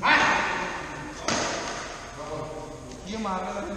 Vai! Que maravilha!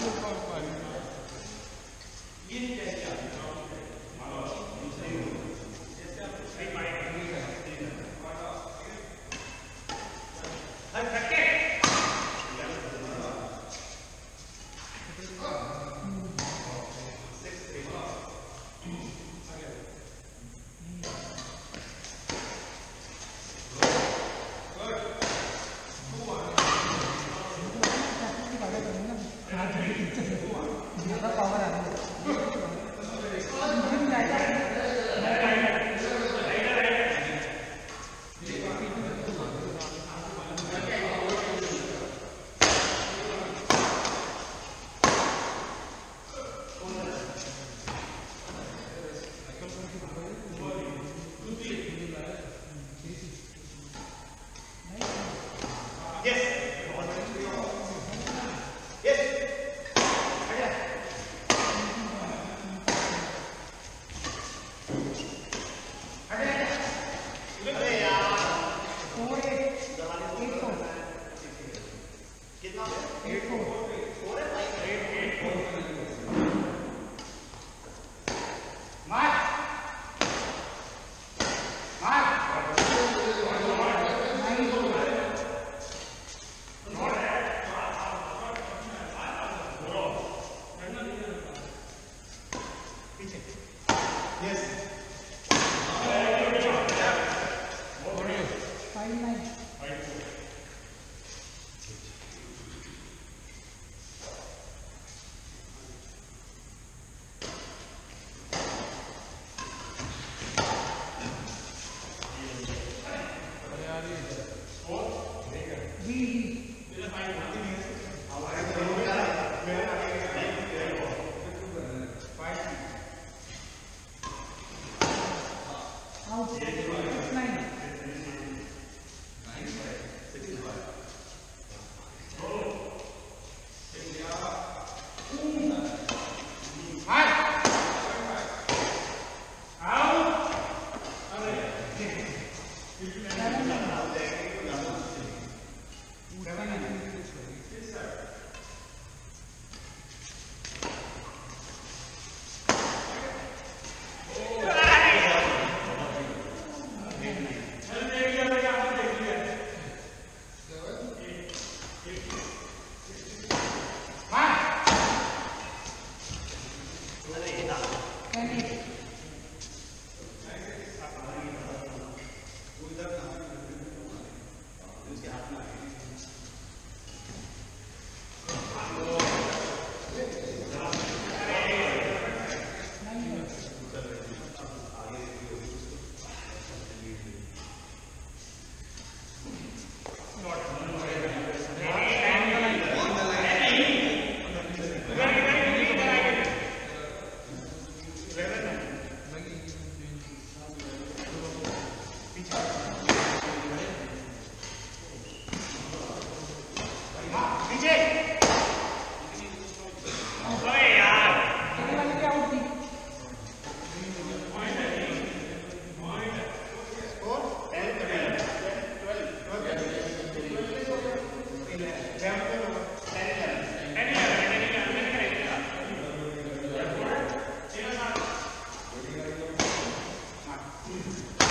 Aqui.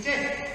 पीछे मार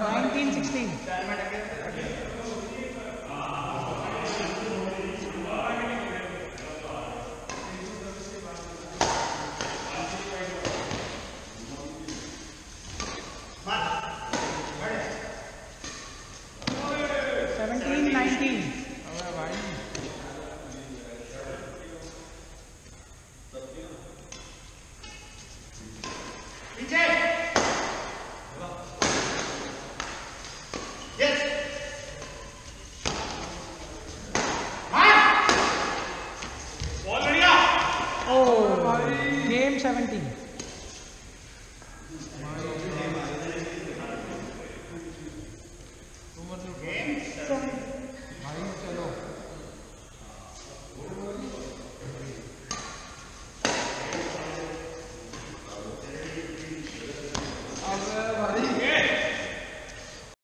Martin 16. Thank you.